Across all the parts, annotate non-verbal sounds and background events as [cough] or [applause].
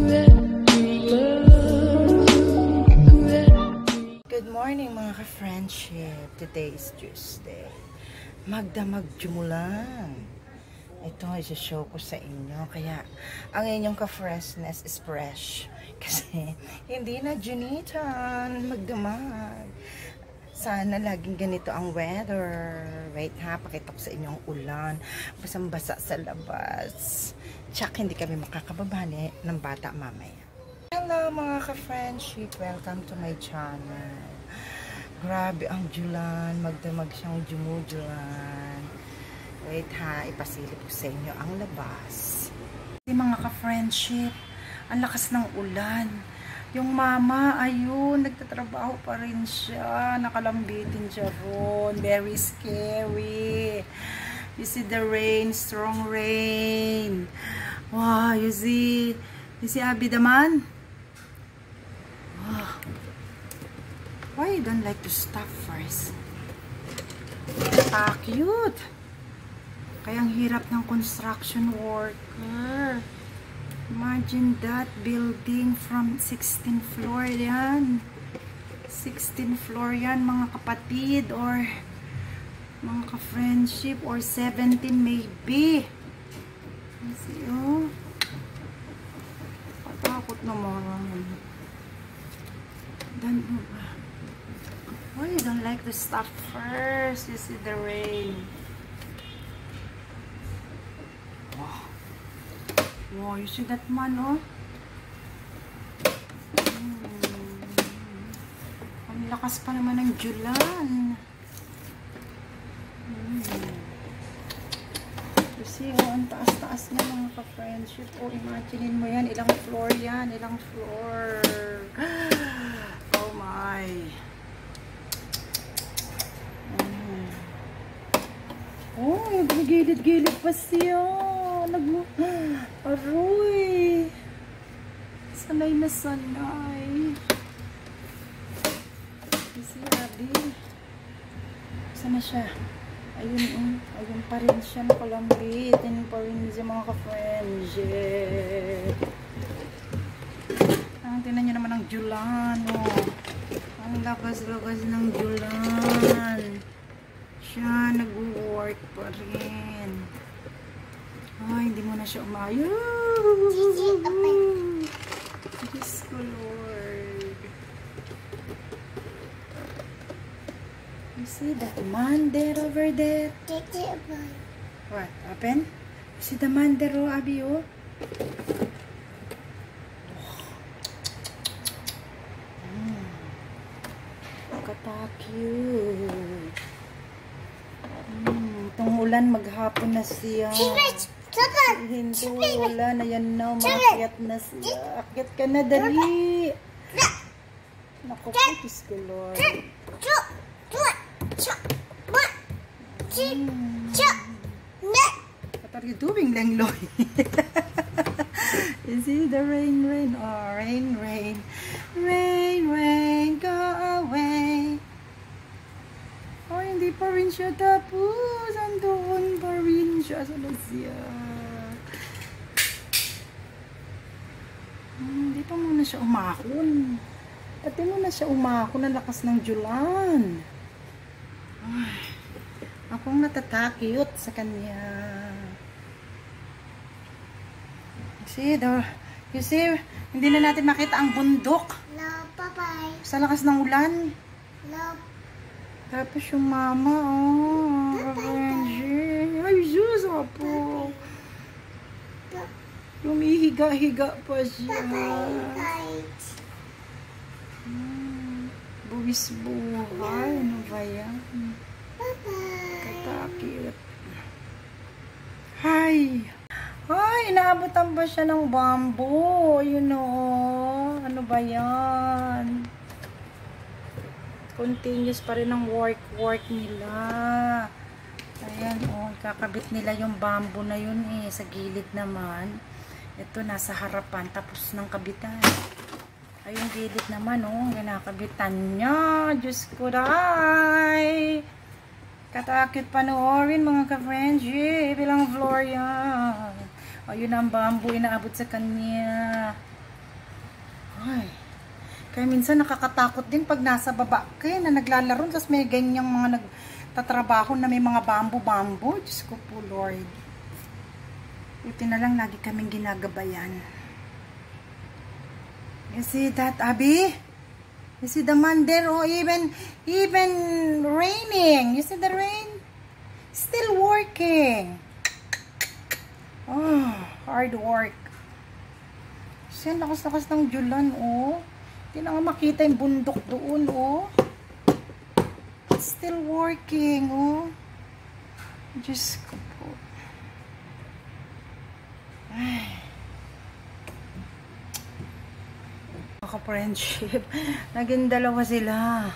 Good morning mga ka-friendship. Today is Tuesday. Magdamag jumulan. Ito ay show ko sa inyo. Kaya ang inyong ka-freshness is fresh. [laughs] Kasi hindi na junitan. Magdamag. Sana laging ganito ang weather. Wait ha, pakitok sa inyong ulan. Basang-basa sa labas. Tsak, hindi kami makakababani ng bata mamaya. Hello mga ka-friendship. Welcome to my channel. Grabe ang julan. Magdamag siyang jumujulan. Wait ha, ipasilip ko sa inyo ang labas. Hindi mga ka-friendship, ang lakas ng ulan. Yung mama, ayun, nagtatrabaho pa rin siya. Nakalambitin siya ron. Very scary. You see the rain, strong rain. Wow, you see, you see Abby naman? Wow. Why you don't like to stop first? Ah, cute. Kaya ang hirap ng construction worker. Imagine that building from 16th floor yan. 16th floor yan mga kapatid or mga ka-friendship or 17 maybe. See, oh. Patakot naman. Then, why you don't like to stop first? You see the rain. Wow, you see that man, oh? Hmm. Ang lakas pa naman ng julan. Hmm. You see, oh, ang taas-taas niya mga ka-friendship. Oh, imaginein mo yan. Ilang floor yan. Ilang floor. [gasps] Oh my. Hmm. Oh, nagigilid-gilid pa siya. Nag Aroy. Sanay na sanay. Si Abby. Sana siya? Ayun, um, ayun pa rin siya nakalambit. Ayun pa rin siya mga ka-friends. Ang tinan niyo naman ang julan, oh. Ang lakas-lakas ng julan. Siya, nag-work pa rin. Ay, hindi mo na siya umayo. Diyos ko, Lord. You see that man there over there? What? Open? You see the man there, oh, Abby, oh? Mm. Katakute. Mm, itong ulan maghapon na siya. Hindi wala na yan na. Umakyat na siya. Akyat ka na, dali. Naku, putis ko, Lord. Mm. What are you doing, Lengloy? [laughs] Is it the rain, rain? Oh, rain, rain. Rain, rain, go away. Oh, hindi pa rin siya tapos. Andoon pa rin siya sa. Hmm, pa muna siya umakon. Pati muna siya umakon ang lakas ng julan. Ay, akong natatakot sa kanya. See, the, you see, hindi na natin makita ang bundok sa lakas ng ulan. Tapos yung mama, oh. Revenge. Ay, Diyos, apo. Lumihiga-higa pa siya. Hmm, buwis buhay. Ano ba yan? Katakit. Hi! Ay, inaabutan ba siya ng bamboo? Yun o. Ano ba yan? continuous pa rin ang work-work nila. Ayan, oh, kakabit nila yung bamboo na yun eh, sa gilid naman. Ito, nasa harapan, tapos ng kabitan. Ay, yung gilid naman, oh, kinakabitan niya. Diyos ko, day! Katakit panoorin, mga ka-friendship. Ilang floor yan. O, yun ang bamboo inaabot sa kanya. Ay. Kaya minsan nakakatakot din pag nasa baba ka na naglalaro. Tapos may ganyang mga nagtatrabaho na may mga bambu-bambu. Diyos ko po, Lord. Buti na lang lagi kaming ginagabayan. You see that, Abby? You see the man there? Oh, even, even raining. You see the rain? Still working. Oh, hard work. Siya, lakas-lakas ng julan, oh. Hindi na nga makita yung bundok doon, oh. Still working, oh. Ay. Maka-friendship. [laughs] Naging dalawa sila.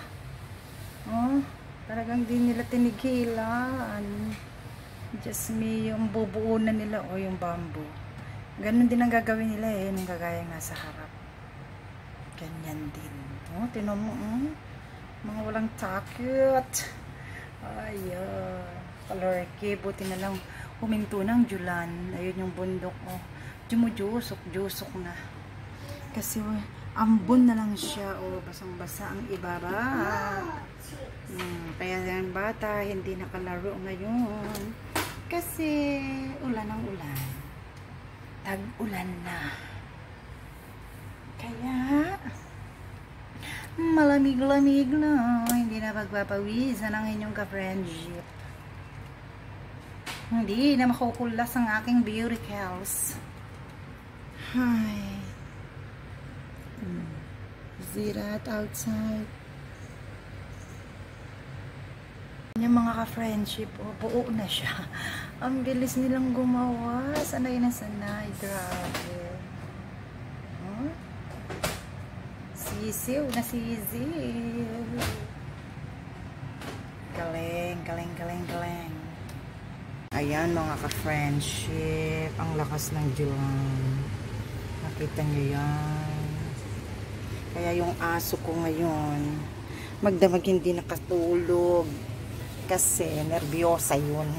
Oh, talagang di nila tinigilan. Just me, yung bubuo na nila o yung bamboo. Ganon din ang gagawin nila eh, nung gagayang nasa harap. Ganyan din. Oh, tinan mo, oh. Mga walang takot. Ayan. Kalorke, buti na lang huminto ng julan. Ayun yung bundok, oh. Jumujusok, jusok na. Kasi, ambon na lang siya, oh. Basang-basa ang ibaba. Hmm, kaya yung bata, hindi nakalaro ngayon. Kasi, ulan ang ulan. Tag-ulan na. Kaya, malamig-lamig na. Hindi na pagpapawisan ang inyong ka-friendship. Hindi na makukulas ang aking beauty house. Hi. Hmm. That outside? Yung mga ka-friendship, oh, buo na siya. [laughs] Ang bilis nilang gumawa. Sanay na sanay. Grabe. Huh? Sisiw na sisiw. Galing, galing, galing, galing. Ayan mga ka-friendship. Ang lakas ng July. Nakita nyo yan. Kaya yung aso ko ngayon, magdamag hindi nakatulog. Kasi nervyosa yun.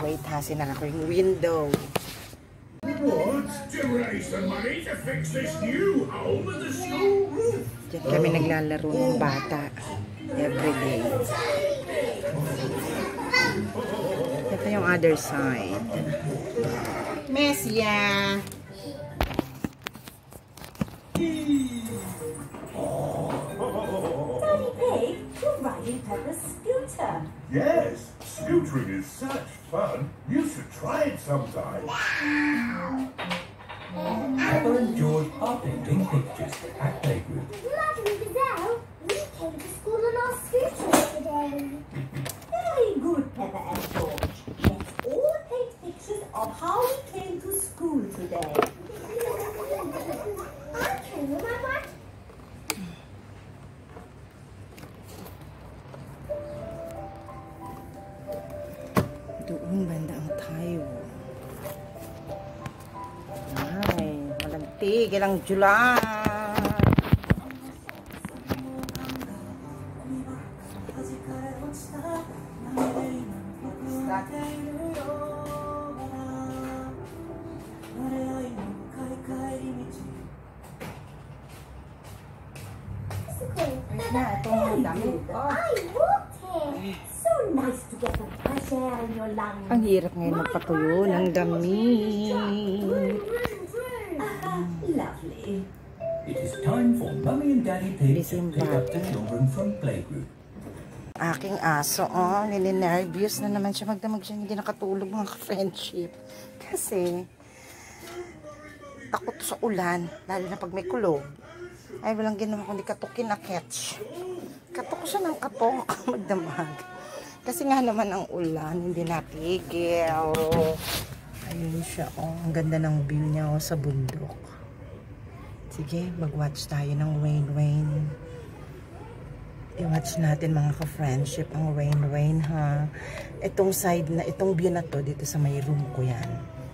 Wait ha, sinara ko yung window. What? To raise the money to fix this new home at the school roof? Diyan kami naglalaro ng bata. Everyday. Ito yung other side. Messia! Daddy Pig, you're riding Peppa's scooter. Yes, scootering is such fun. You should try it sometime. Pepper and George are painting pictures at Playgroup. Today. I came with my bike. Doon banda ang tayo. Ay, walang tigil ang July. Itong damit. Oh. I here. So nice to get some fresh air in your lungs. Ang hirap ngayon magpatuyo ng damit. Lovely. It is time for Mummy and Daddy Pig to pick up the children from Playgroup. Aking aso, oh, nininervyos na naman siya magdamag siya, hindi nakatulog mga friendship. Kasi, takot sa ulan, lalo na pag may kulog. Ay, walang ginawa kundi katukin na catch. Katok siya ng katok, [laughs] magdamag. Kasi nga naman ang ulan, hindi natigil. Ayun siya, oh, ang ganda ng view niya, oh, sa bundok. Sige, mag-watch tayo ng Rain Rain. I-watch natin mga ka-friendship ang Rain Rain ha. Itong side na, itong view na to dito sa may room ko yan.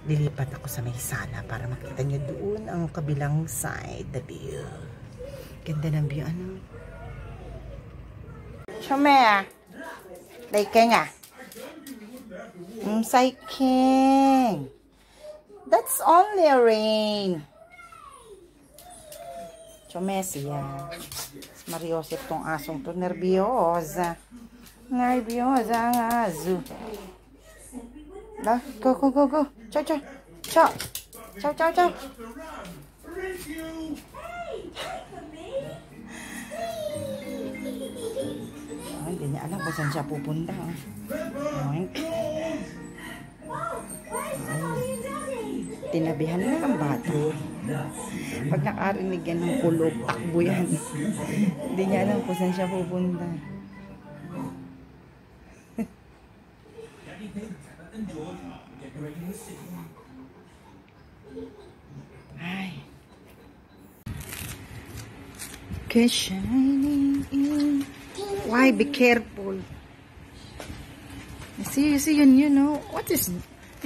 Lilipat ako sa may sala para makita nyo doon ang kabilang side, the view. Ganda ng view, ano? Chome, Like nga. Mm, King. That's It's only rain. Chumesi yan. Mariosip tong asong to. Nerviosa. Nerviosa ang aso. Da, go, go, go, go. Chow, chow. Chow. Chow, chow, chow. Niya alam kung saan siya pupunta. Oink. Tinabihan na ang bato. Pag nakarinig yan ng kulog, takbo yan. Hindi niya alam kung saan siya pupunta. Ay. In. Why? Be careful. You see, you see, yun, you know. What is,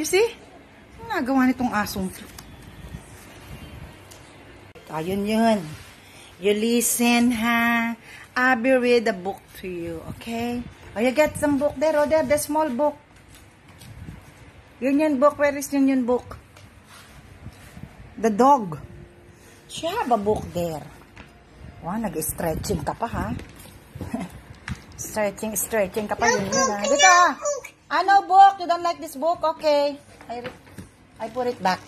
you see? Ano nagawa nitong asong to? Ayun yun. You listen, ha? I will read a book to you, okay? Oh, you get some book there, oh, there, the small book. Yun book. Where is yun book? The dog. She have a book there. Wow, nag-stretching ka pa, ha? [laughs] stretching, stretching ka pa yun yun, ha? Dito, ah. Ano book? You don't like this book? Okay. I, I put it back.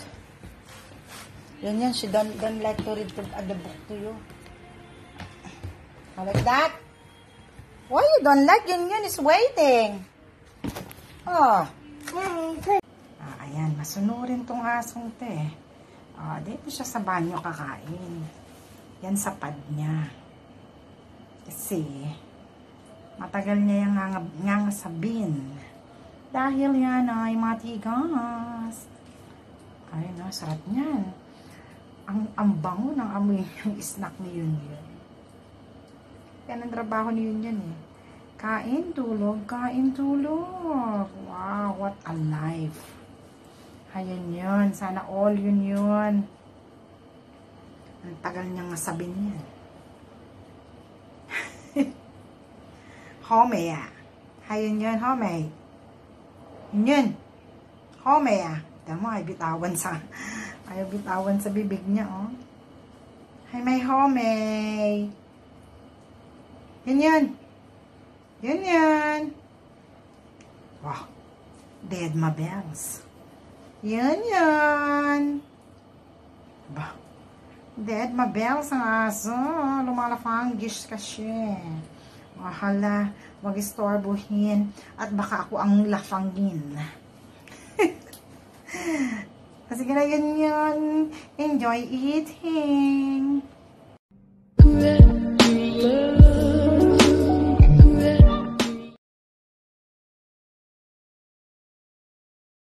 Yun yan, she don't, don't like to read to, the book to you. How like that? Why you don't like? Yun yun is waiting. Oh. Ah, ayan, masunurin tong asong to eh. Ah, dito siya sa banyo kakain. Yan sa pad niya. Kasi, matagal niya yung nga, nga sa bin. Dahil yan ay matigas. Ay, no, sarap niyan. Ang, ang bango ng amoy [laughs] yung snack ni Yun Yun. Yan ang trabaho ni Yun Yun eh. Kain, tulog, kain, tulog. Wow, what a life. Ayun yun. Sana all yun yun. Ang tagal niyang nasabi niya. Home ya. Ayun yun, home. Yun yun. Home ya. Tama mo, ay bitawan sa, ay bitawan sa bibig niya, oh. Ay, may home. Yun yun. Wow. Dead ma bells. Yun yun. Ba. Dead ma bells ang aso. Lumalafanggish kasi. Mahala, wag istorbohin at baka ako ang lafangin. [laughs] Kasi ganyan yun. Enjoy eating! Hooray!